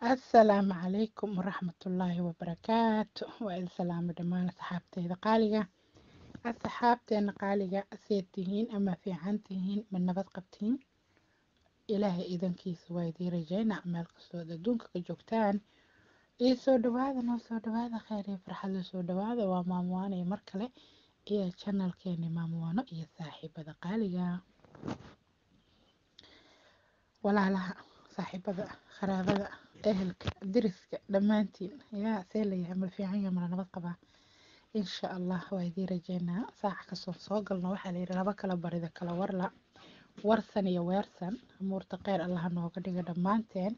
asalaamu calaykum waraxmatullaahi wabarakaatu. Waa idin salaamo dhammaan asxaabteyda qaaliga. Asxaabteena qaaliga seed tihiin ama fiican tihiin ma nabad qabtiin? Ilaahay idankiisa waa idiin rajeynaa meel kastood adduunka ka joogtaan. Iyo soo dhawaada noo soo dhawaada kheyr iyo farxadla soo dhawaada. Waa maamuwaano iyo mar kale iyo janalkeeni maamuwaano iyo saaxiibada qaaliga. Walaalaha saaxiibada qaraabada ehelka deriska dhammaantiin. Yaa see layahay mal fiican yahay mala nabad qabaa. Insha allah waa idiin rajeynaa saaca ka soo soo galno waxaa layidhi laba kala barida kala warla. Warsan iyo weersan. Amuurta kheyr allaha nooga dhiga dhammaanteen.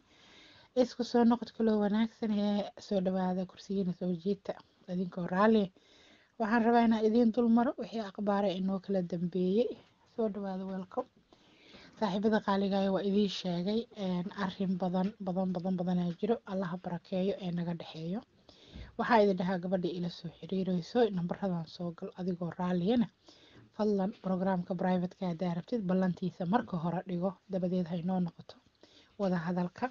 Isku soo noqod kaloo wanaagsan ee soo dhawaada kursigiina soo jiita. Idinkoo raalli waxaan rabaa inaan idiin dulmaro wixii aqbaaray inoo kala dambeeyey. Soo dhawaada welcome saaxiibada qaaligayo waa idiin sheegay arrin badan badan badan badanaa jiro. Allaha barakeeyo ee naga dhexeeyo. Waxaa idin dhahaa gabadhii ila soo xiriireyso nambaradan soo gal adigoo raalliyana. Fadlan brograamka brivatka haddaa rabtid ballantiisa marka hore dhigo. Dabadeed haynoo noqoto wada hadalka.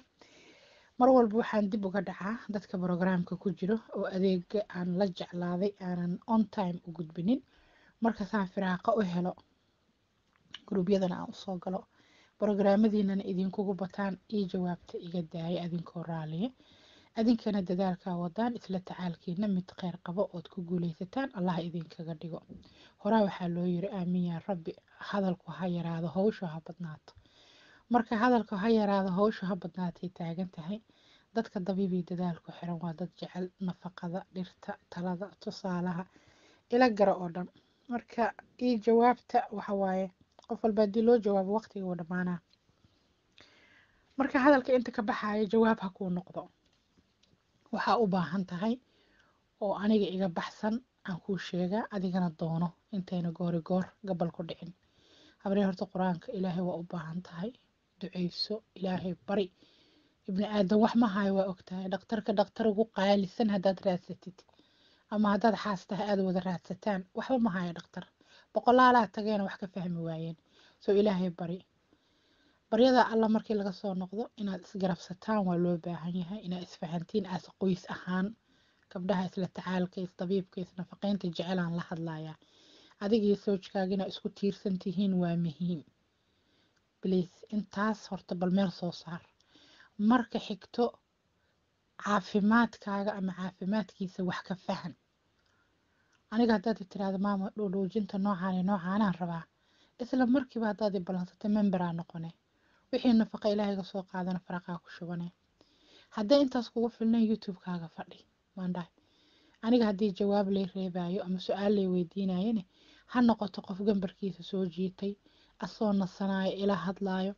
Mar walba waxaan dib uga dhacaa dadka brograamka ku jiro oo adeega aan la jeclaaday aanan on time u gudbinin. Markaasaan firaaqa u helo gruubyadana aan u soo galo brograamadiinana idinkugu bataan ii jawaabta iga daaya adinkoo raaliya adinkana dadaalkaa wadaan isla tacaalkiina mid kheyr qabo ood ku guuleysataan allah idinkaga dhigo. Horaa waxaa loo yiri aamin yaa rabbi hadalku ha yaraado howshu ha badnaato. Marka hadalku ha yaraado howshu ha badnaatay taagan tahay. Dadka dabiibii dadaalku xiran waa dad jecel nafaqada dhirta talada tusaalaha ila gara oo dhan. Marka ii jawaabta waxawaaye qof walba haddii loo jawaabo waqtiga uu dhammaanaa. Marka hadalka inta ka baxaya jawaab ha kuu noqdo waxaa u baahan tahay oo aniga iga baxsan aan kuu sheegaa adigana doono intayna goori goor gabal ku dhicin. Habree horta qur'aanka ilaahay waa u baahan tahay. Duceyso ilaahay bari. Ibni aadan wax ma hayo waa ogtahay. Dhaktarka dhaktar ugu qaalisan haddaad raadsatid. Ama haddaad xaas tahay aada wada raadsataan waxba ma hayo dhaktar boqolaalaa tageena wax ka fahmi waayeen. Soo ilaahay bari. Baryada alla markii laga soo noqdo inaad isgarabsataan waa loo baahan yahay. Inaad isfahantiin as qoys ahaan gabdhaha isla tacaalka isdabiibka isnafaqeynta jecelaan la hadlayaa. Adigii soojkaagina isku tiirsan tihiin waa muhiim. Bliis intaas horta bal meel soo saar. Marka xigto caafimaadkaaga ama caafimaadkiisa wax ka fahan aniga haddaad tiraahdo maama dhuudhuujinta noocaane noocaanaan rabaa isla markiiba haddaad i ballansatay memberaa noqone wixii nafaqa ilaahay soo qaadana faraqaa ku shubane hadday intaas kugu filnayn youtube-kaaga fadhi. Maandhahay aniga haddii jawaab lay reebayo ama su'aal lay weydiinayane ha noqoto qof gambarkiisa soo jiitay asoo nasanaayo ila hadlaayo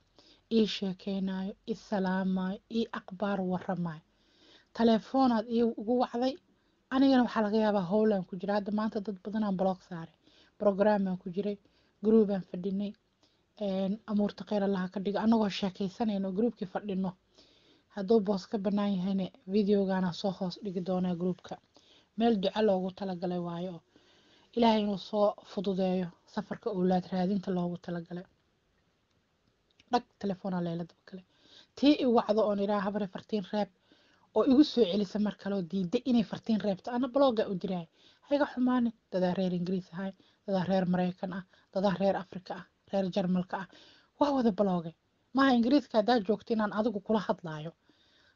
ii sheekeynayo i salaamayo ii aqbaar waramayo taleefoonaad ii ugu wacday anigana waxaa laga yaabaa howlaan ku jira hadda maanta dad badanaan blog saaray brogrammaan ku jiray groubaan fadhinay amuurta kheyr allaha ka dhigo anagoo sheekeysanayno groupkii fadhino. Hadduu boos ka bannaan yahayna videogaana soo hoos dhigi doonaa groupka. Meel duco loogu talagalay waayo. Ilaahay inuu soo fududeeyo safarka owlaad raadinta loogu talagalay. Dhag telefoonaa leela daba kale. Tii i wacdo oon idhaha habare fartiin reeb oo igu soo celisa mar kaleoo diiday inay fartiin reebto. Ana blogga u diraay hayga xumaanin dadaa reer ingiriis ahay dadaa reer maraykan ah dadaa reer afrika ah reer jarmalka ah. Waa wada balooge maaha ingiriiska haddaa joogta inaan adigu kula hadlaayo.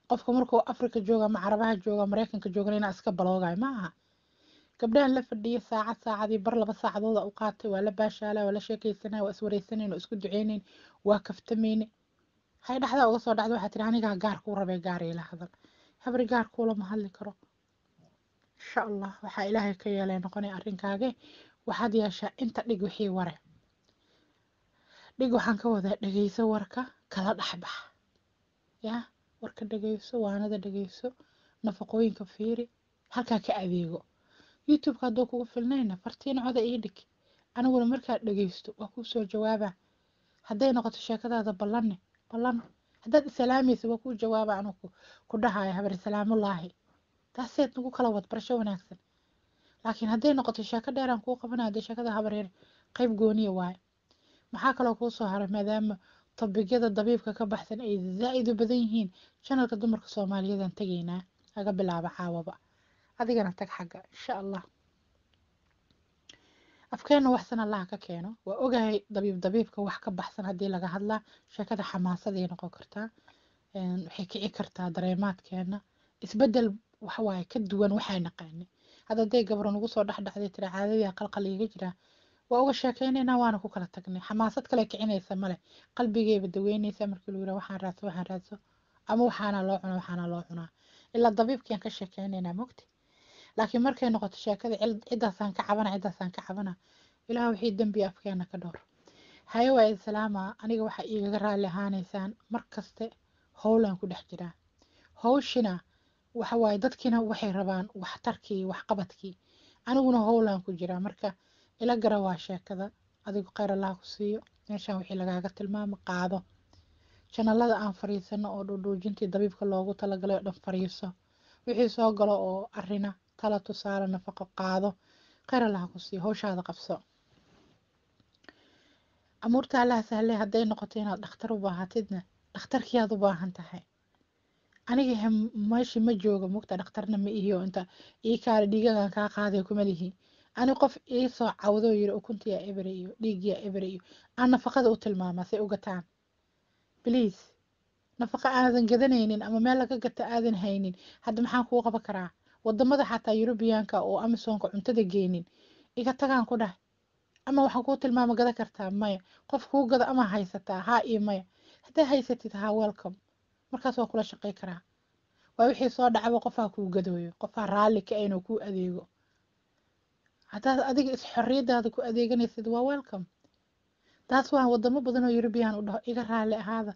Qofka markuu afrika jooga ama carabaha jooga maraykanka joogana inaan iska baloogayo ma aha gabdhahan la fadhiya saacad saacadii bar laba saacadooda u qaatay waa la baashaalay waa la sheekeysanay waa iswareysanayn waa isku duceynayn waa kaftamayne hay dhexdaa uga soo dhacda waxaa tiri anigaa gaar kuu rabee gaar ila hadal habri gaar kuulama hadli karo. Insha allah waxaa ilaahay ka yeelay noqonay arrinkaage waxaad yeeshaa inta dhig wixii ware. Dhig waxaan ka wadaa dhegeyso warka kala dhexbax yaa warka dhegeyso waanada dhegeyso nafaqooyinka fiiri halkaa ka adeego. Youtube-ka hadduu kugu filnayna fartiin coda ii dhig. Aniguna markaad dhegeysto waa kuu soo jawaabaa. Hadday noqoto sheekadaada ballanne ballan haddaad isalaamaysa waa kuu jawaaba anugu ku dhahaya habar salaamullaahi. Taaseed nagu kala wad barasho wanaagsan. Laakiin hadday noqoto sheeko dheeraan kuu qabanaya dee sheekada habareer qayb gooniya waaye maxaa kaloo kuu soo haray maadaama tobigyada dabiibka ka baxsan ay zaa'id u badan yihiin janalka dumarka soomaaliyeedaan tegaynaa laga bilaabo caawaba adigana tag xagga insha allah afkeena waxsan allaha ka keeno. Waa ogahay dabiib dabiibka wax ka baxsan haddii laga hadlaa sheekada xamaasaday noqon kartaa waxay kici kartaa dareemaadkeena. Isbedel waxawaaye ka duwan waxay naqaanay hadda haday gabro nagu soo dhexdhexday tira caadadii qalqal iga jiraa waa uga sheekeynaynaa waana ku kala tagnay. Xamaasad kale kicinaysa male qalbigeyba daweynaysa markii lagu yiraha waxaan raadso waxaan raadso. Ama waxaana loo cunaa waxaana loo cunaa. Ilaa dabiibkiaan ka sheekeynaynaa mogti laakiin markay noqoto sheekada ciddaasaan ka cabana ciddaasaan ka cabana ilaah wixii dembi afkeena ka dhowr haye waa islaama aniga waxa igaga raalli ahaanaysaan markaste howlaan ku dhex jiraa howshina waxa waaye waxay rabaan waxtarkii waxqabadkii aniguna howlaan ku jiraa marka ila gara waa sheekada adigu kheyr allah ku siiyo meeshaan wixii lagaaga tilmaamo qaado janalada aan fariisano oo dhuudhuujintii dabiibka loogu talagalay oo dhan fariiso wixii soo galo oo arina tala tusaale nafaqo qaado kheyr allah ku howshaada qabso. Amuurta allaha sahle hadday noqoto inaad dhakhtar u baahatidna dhakhtarkiyaad u baahan tahay. Aniga meeshii ma jooga mugta dhakhtarna ma ihiyo inta ii kaale dhiigagan kaa qaaday kuma ani qof ii cawdo yiri ukuntiya ebre iyo dhiigiya ebre iyo aan nafaqada u tilmaama say u gataan bliis nafaqa aadan gadanaynin ama meel laga gata aadan haynin hadda maxaan kuu qaban karaa waddamada xataa yurubiyaanka oo amisonka cuntada geynin iga tagaan ku dhah ama waxaan kuu tilmaama gada kartaa maya qof kuu gada ama haysataa haa iyo maya. Haddaa haysatid haa welcome. Markaas waa kula shaqey karaa. Waa wixii soo dhacaba qofaa kuu gadooyo qofaa raalli ka inuu kuu adeego. Haddaad adiga is xorriyadaada ku adeeganaysid waa welcome. Taas waa wadamo badan oo yurubiyan u dhaho iga raalli ahaada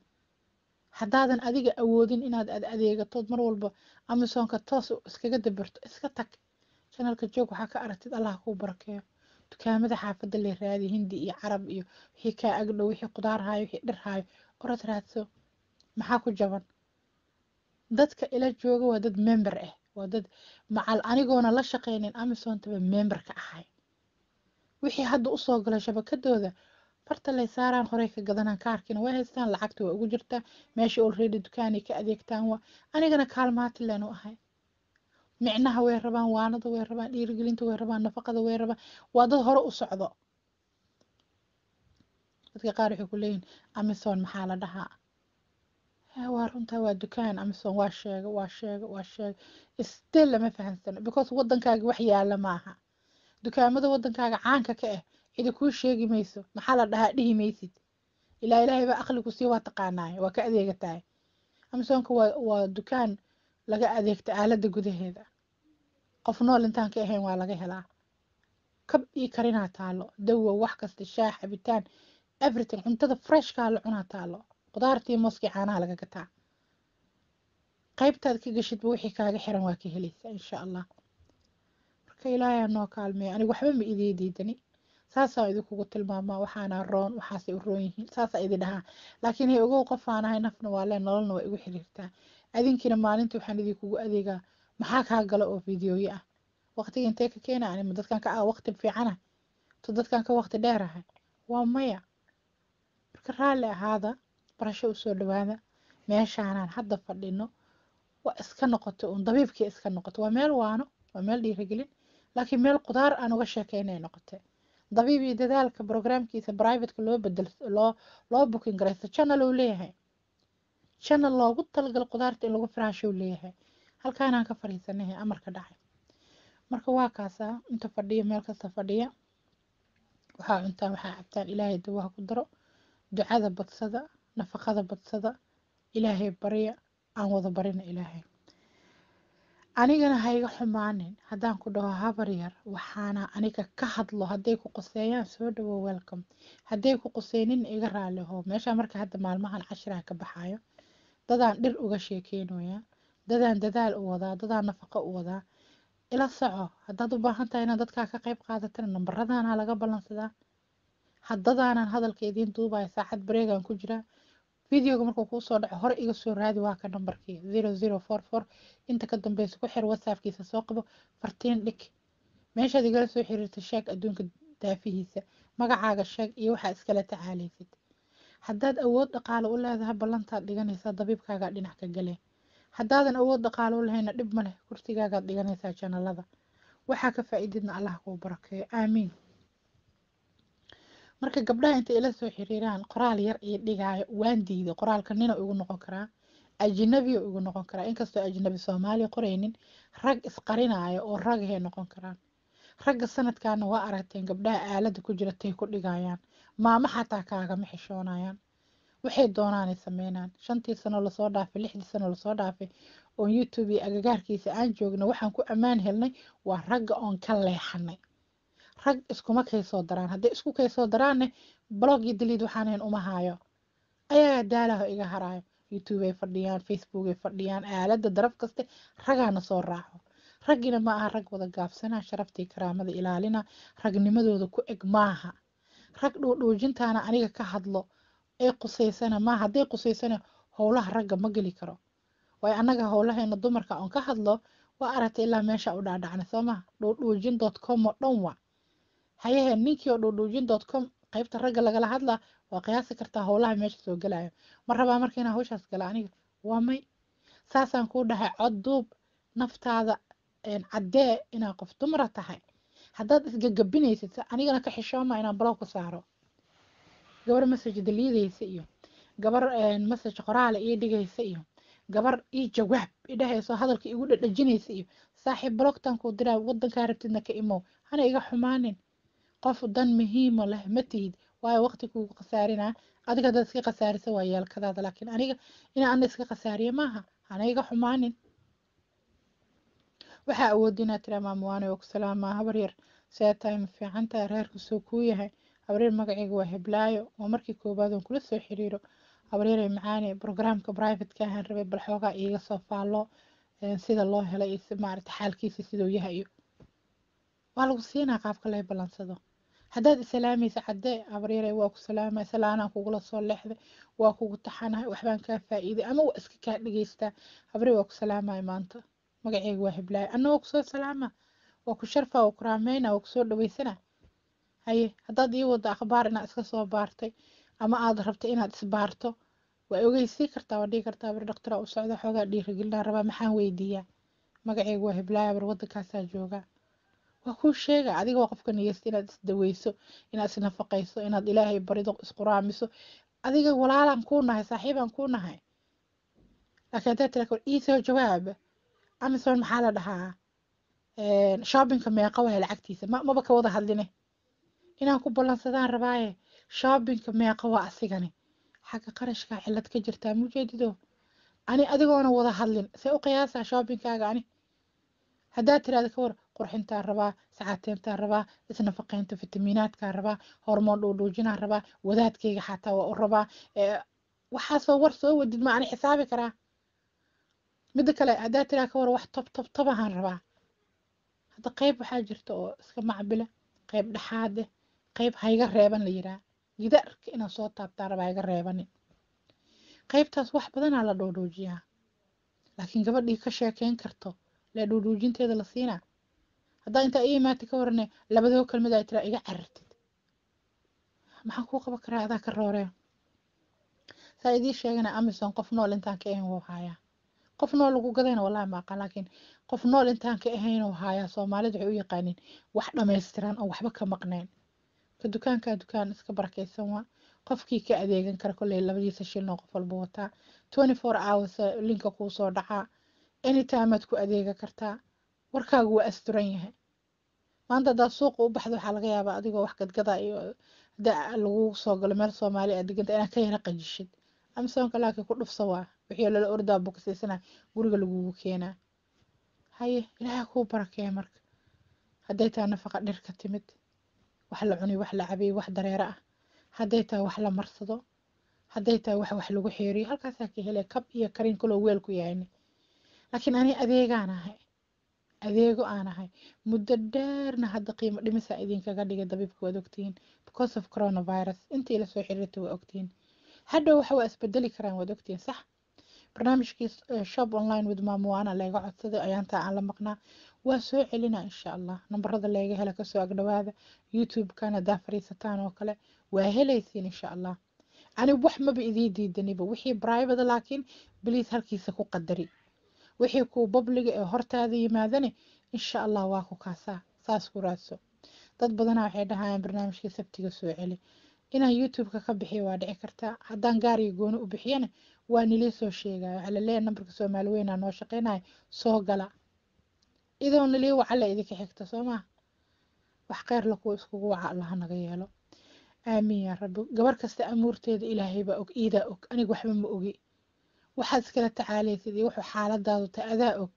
haddaadan adiga awoodin inaad ad adeegatood mar walba amisonka toos iskaga dabirto iska tag. Janalka joog waxaa ka aragtid allah kuu barakeeyo. Dukaamada xaafadda le raadi hindi iyo carab iyo wixii kaa agdhow wixii qudaar haayo wixii dhir haayo orad raadso. Maxaa ku jaban? Dadka ila jooga waa dad member ah waa dad macal. Anigoona la shaqeynin amisontaba member ka ahay. Wixii hadda u soo galay shabakadooda farta lay saaraan horey ka gadanaan kaarkiina way haystaan lacagta waa ugu jirtaa meesha already dukaanay ka adeegtaan waa anigana kaalmaatilen u ahay. Micnaha way rabaan waanada way rabaan dhiirigelinta way rabaan nafaqada way rabaan waa dad hore u socdo. Dadka qaar waxay ku leeyihiin amison maxaa la dhahaa? Waa runtaa waa dukaan amison waa sheega waa sheega waa sheega still lama fahansano because wadankaaga wax yaalla maaha. Dukaamada wadankaaga caanka ka ah cidi kuu sheegi mayso maxaa la dhahaa dhihi maysid? Ilaa ilaahay baa aqli ku sii waa taqaanaay waa ka adeegatahay amazonka waa waa dukaan laga adeegta aaladda gudaheeda. Qof nool intaan ka ahayn waa laga helaa. Kab ii karinaa taalo dawa wax kasta shaah cabitaan everything cuntada freshkaa la cunaa taalo. Qudaartii moskii caanaha laga gataa. Qaybtaad ka gashidba wixii kaaga xiran waa ka helaysaa insha allah. Marka ilaahay noo kaalmeeyo aniga waxba ma idii diidani saasaa idinkugu tilmaamaa waxaana roon waxaasay u roon yihiin saasaa idi dhahaa. Laakiin hay ogow qofaan ahay nafna waa lee nololna waa igu xiriirtaa. Adinkiina maalinta waxaan idinkugu adeegaa maxaa kaa gala oo fideoye ah? Waqtiga intee ka keena anima dadkan ka ah waqti fiicana? To dadkan ka waqti dheer ahay? Waa maya. Marka raalli ahaada barasho u soo dhawaada meeshaanaan hadda fadhino waa iska noqoto uun dabiibkii iska noqoto. Waa meel waano waa meel dhiirigelin laakiin meel qudaar aan uga sheekeynay noqotay dabiib iyo dadaalka programkiisa privateka loo bedel loo loo booking garaysto channel uu leeyahay channel loogu talagal qudaarta in lagu firaasho uu leeyahay halkaanaan ka fadhiisanahay amarka dhacay marka waa kaasaa inta fadhiya meel kasta fadhiya waxaa cuntaan waxaa cabtaan ilaahay dawaha ku daro ducada badsada nafaqada badsada ilaahay barya aan wada barina ilaahay anigana hayga xumaanin haddaan ku dhaho habar yar waxaana aniga ka hadlo hadday ku qoseeyaan soo dhawo welcome. Hadday ku qoseynin iga raaliho meesha marka hadda maalmahan cashiraha ka baxayo dadaan dhir uga sheekeynaya dadaan dadaal u wadaa dadaan nafaqo u wadaa. Ila soco haddaad u baahan tahay inaad dadkaa ka qayb qaadatana nambaradaana laga ballansadaa haddadaanan hadalka idiin duubaya saacad bareegan ku jiraa videoga markuu kuu soo dhaco hore iga soo raadi waa ka nambarkii zero zero four four. Inta ka dambeysa ku xir whatsappkiisa soo qabo fartiin dhig meeshaad igala soo xiriirta sheeg adduunka daafihiisa magacaaga sheeg iyo waxaa iskala tacaalaysid. Haddaad awood dhaqaale u leedahay ballantaad dhiganaysaa dabiibkaagaa dhinac ka gale. Haddaadan awood dhaqaale u lahayna dhib ma leh kursigaagaad dhiganaysaa janalada waxaa ka faa'iididna allah kuu barakeeyo aamiin marka gabdhaha intay ila soo xiriiraan qoraal yar iyo dhigaayo waan diiday qoraalka nina igu noqon karaa ajnabiyo igu noqon karaa. Inkastoo ajnabi soomaaliya qoraynin rag isqarinaayo oo ragahay noqon karaan. Ragga sanadkaana waa aragteen gabdhaha aalada ku jira tay ku dhigayaan maamo xataa kaagama xishoonayaan. Waxay doonaanay sameynaan. Shantii sano la soo dhaafay lixdii sano la soo dhaafay oon youtube iyo agagaarkiisa aan joogna waxaan ku ammaan helnay waa ragga oon ka leexanay rag iskuma kaysoo daraan. Hadday isku kaysoo daraanne blog iyo daliid waxaanayn uma haayo ayagaa daalaho iga haraayo. Youtube ay fadhiyaan facebook ay fadhiyaan aalada daraf kaste ragaana soo raaco raggiina ma aha rag wada gaabsanaa sharaftii karaamada ilaalina ragnimadooda ku eg maaha. Rag dhuudhuujintaana aniga ka hadlo ee qusaysana maaha hadday qusaysana howlaha ragga ma geli karo. Waayo annaga howlaheena dumarka oon ka hadlo waa aragtay ilaa meesha u dhaadhacnay soo maha dhuudhuujin dot com oo dhan wa hayahe ninkii oo dhuudhuujin dot com qaybta ragga lagala hadlaa waa qiyaasi kartaa howlaha meesha soo gelayo ma rabaa marka inaa hawshaas gala aniga? Waa may. Saasaan kuu dhahay cod duub naftaada caddee inaa qof dumara tahay. Haddaad isgagabinaysid anigana ka xishooma inaan blog ku saaro. Gabar message daliidaysa iyo. Gabar message qoraala ii dhigaysa iyo. Gabar ii jawaab idhahayso hadalka igu dhadhajinaysa iyo. Saaxiib blogtan kuu diraa wadankaa rabtidna ka imow. Hana iga xumaanin qof dan muhiima leh ma tihid waayo waqti kugu khasaarinaa adiga haddaad iska khasaarisa waa yeelkadaada laakiin aniga inaa ana iska khasaariya maaha hana iga xumaanin. Waxaa awoodi inaad tiraa maamuwaane oo ku salaamaa habar yar see tahay ma fiican tahay reerku soo kuu yahay habaryar magacayga waa heblaayo waa markii koowaad oon kula soo xiriiro habaryare macaane brograamka privateka ahaan rabay bal xoogaa iiga soo faallo sida loo helay iyo xaalkiisa siduu yahay iyo. Waa lagu siinaa qaabka lay ballansado haddaad isalaamaysa caddee habaryare waa ku salaamay salaanaan kugula soo leexday waa kugu taxanahay waxbaan kaa faa'iiday ama waa iska kaa dhegaystaa habaryare waa ku salaamaya maanta. Magaceyga waa hiblaayo anna waa ku soo salaama waa ku sharfa waa ku raameyna waa ku soo dhaweysana haye haddaad ii wado akhbaar inaad iska soo baartay ama aad rabto inaad isbaarto waa ogeysii kartaa waa dhihi kartaa bar dhaktara u socda xoogaa dhiirigelinaa rabaa maxaan weydiiyaa. Magaceyga waa hiblaayo bar wadankaasaa joogaa waa kuu sheega adiga waa qofka niyeysta inaad isdaweyso inaad isnafaqayso inaad ilaahay barido isquraamiso adiga walaalaan kuu nahay saaxiibaan kuu nahay. Laakiin haddaad tira iisoo jawaab. Amazon maxaa la dhahaa? Shoppingka meeqa waay lacagtiisa. Ma maba ka wada hadline. Inaan ku ballansadaan rabaaye shoppingka meeqa waa asigani. Xagga qarashkaa cilad ka jirtaa mujeedido ani adigoona wada hadlin. See u qiyaasaa shoppingkaaga ani? Haddaad tirahda ka war qurxintaa rabaa sacaateyntaa rabaa isnafaqeynta fitamiinaadkaa rabaa hormoon dhuudhuujinaa rabaa wadaadkayga xataa waa u rabaa waxaasoo war soo wadid ma ani xisaabi karaa midda kale haddaad tiraa ka war wax tob tobahaan rabaa hadda qayb waxaa jirta oo iska macbila qayb dhexaade qayb hayga reeban la yiraa gidaarka inaan soo taabtaa rabaa hayga reebanin qaybtaas wax badanaa la dhuudhuujiyaa laakiin gabadhii ka sheekeyn karto lee dhuudhuujinteeda la siinaa haddaa intaa ii imaatay ka warane labadoo kelmid ay tiraa iga carartid. Maxaan kuu qaban karaa adaa ka rooree? Saa idii sheegana amazon qof nool intaan ka ahayn wuu haayaa qof nool lagu gadayna wallahi ma aqaan laakiin qof nool intaan ka ahayn uu haayaa soomaalida waxay u yaqaaniin wax dhammaystiran oo waxba ka maqnayn ka dukaankaa dukaan iska barakaysan waa qofkii ka adeegan kara kolley labadiisa shilnoo qof walba wataa. twenty four hours linka kuu soo dhacaa. Anytime aad ku adeega kartaa warkaagu waa asturan yahay. Maanta haddaad suuqa u baxdo waxaa laga yaabaa adigoo wax gadgada iyo hadaa lagu soo galo meel soomaali aad deganta inaad ka yara qajishid. Amazonka laakiin ku dhufsa wixii lala ordaa bogsiisana guriga lagugu keenaa. Haye ilaahay kuu barakeeya marka. Hadday tahay nafaqa dhir timid wax la cuni wax la cabay wax dareero ah. Hadday tahay wax la marsado hadday tahay wax wax lagu xeeriyo halkaasaa ka helay kab iyo karin kaloo weel ku yahayne laakiin ani adeegaan ahay adeego aan ahay. Muddo dheerna hadda qiimo dhimisa idinkaga dhigay dabiibka waad ogtihiin because of coronavirus intii la soo xiriirtay waa ogtihiin hadhow waxa waa isbedeli karaan waad ogtihiin sax? Barnaamijkii shop online with maamuwaana layga codsaday ayaantaa aan la maqnaa. Waa soo celinaa insha allah. Nambarada layga hela ka soo agdhawaada youtube-kan fariisataan oo kale. Waa helaysiin insha allah. Ani wax maba idii diidaniba wixii bribada laakiin bliis halkiisa ku qadari wixii kuu babliga ee hortaada yimaadane insha allah waa ku kaasaa saas ku raadso. Dad badanaa waxay dhahayaan barnaamijkii sabtiga soo celi. Inaan youtube-ka ka bixiyo waa dhici kartaa haddaan gaariga gooni u bixiyana waa nilii soo sheegaya waxaa la leeyahay nambarka soomaali weynaa noo shaqeynaya soo gala. Idoo nilii wacala idinka xigta soo maa wax kheyr la kuwa iskugu waca allaha naga yeelo. Aamiin yaa rabbi. Gabar kasta amuurteeda ilaahay baa og iidaa og. Aniga waxba ma ogi waxaad iskala tacaalaysid iyo wuxuu xaaladaadu tahay adaa og.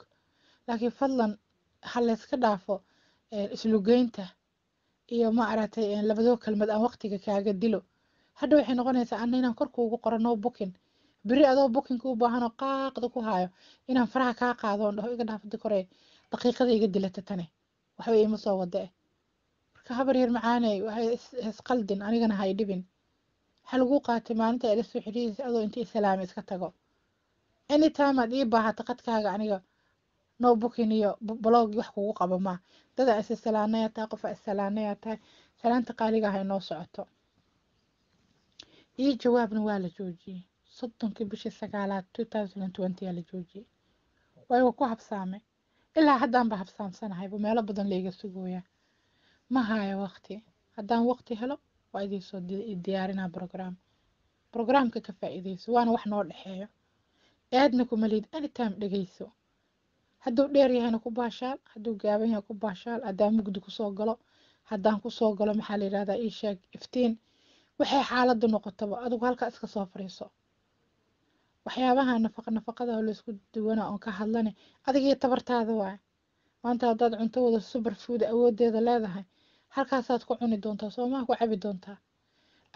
Laakiin fadlan ha layska dhaafo islugeynta iyo ma aragtay labadoo kelmad aan waqtiga kaaga dilo. Hadha waxay noqonaysaa ana inaan korkuugu qoro no booking. Beri adoo bookinka u baahanoo qaaqda ku haayo inaan faraha kaa qaado on dhaho iga dhaafada korey daqiiqada iga dilata tane waxba iima soo wada eh. Marka habar yar macaaney waxay anigana hay dhibin. Waxaa lagu qaatay maalinta ila soo xidhiidaysa adoo inta islaama iska tago anytime aad ii baahata qadkaaga aniga no booking iyo blog wax kugu qabo maa dadaa is salaanayaa tahay qofa is salaanayaa tahay salaanta qaaliga ah inoo socoto. Iyo jawaabna waa la joojiyey. Soddonkii bishii sagaalaad two thousand and twenty aa la joojiyey. Waayo ku habsaamay. Ilaa haddaanba habsaamsanahayba meelo badan layga sugooyaa ma haayo waqti. Haddaan waqti helo waa idin soo diyaarinaa brogram brograamka ka faa'iidayso waana wax noo dhexeeyo aadna kuma liid anytime dhegeyso hadduu dheer yahayna ku baashaal hadduu gaaban yahay ku baashaal haddaan mugdi ku soo galo haddaan ku soo galo maxaa la yidhahdaa ii sheeg iftiin. Waxay xaaladdu noqotaba adigu halkaa iska soo fariiso. Waxyaabaha nafaqa nafaqada laysku duwana oon ka hadlane adigii tabartaada waay maanta haddaad cunto wada super food awooddeeda leedahay halkaasaad ku cuni doontaa soomaa ku cabi doontaa?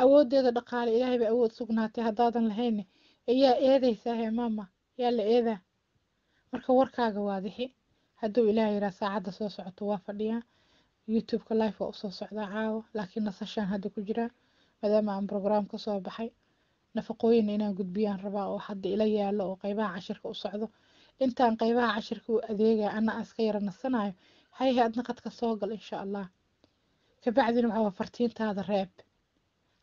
Awooddeeda dhaqaale ilaahay bay awood sugnaatay haddaadan lahayne ayaa eedaysaa hee maama yaa la eedaa marka warkaaga waadixi. Hadduu ilaah yiraa saacadda soo socoto waa fadhiyaa youtube-ka life waa u soo socdaa caawa laakiin nasashaan hadda ku jiraa maadaama aan brograam ka soo baxay nafaqooyin inaan gudbiyaan rabaa oo hadda ila yaalo oo qeybaha cashirka u socdo. Intaan qeybaha cashirka u adeegaya ana iska yara nasanayo hayhe adna qadka soo gal insha allah. Kabacdina waxaa fartiintaada reeb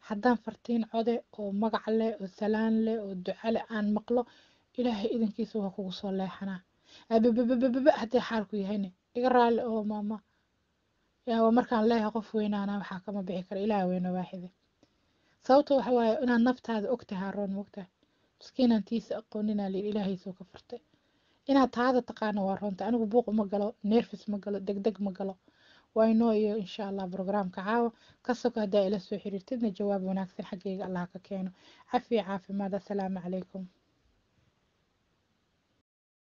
haddaan fartiin code oo magac leh oo salaan leh oo duca leh aan maqlo ilaahay idankiisa waa kugu soo leexanaa. Abababababa haddii xaalku yahayne iga raalli oo maama. Yaa markaan leeyahay qof weynaana waxaa kama bixi kara. Ilaah weyne waaxide. Sababta waxa waaye inaad naftaada ogtahay haroon mogtahay miskiinaan tiisa aqooninaa liin ilaahaysoo ka furtay. Inaad taada taqaano waa roonta anigu buuq ma galo neerfis ma galo degdeg ma galo waa iyo insha allah brograamka caawa. Ka soko haddaa ila soo xiriirtidna jawaab wanaagsan xaggayga allah ka keeno. Cafiya caafimaad. Assalaamu calaykum